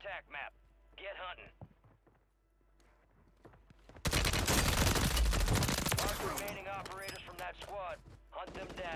attack map. Get hunting. Mark remaining operators from that squad. Hunt them down.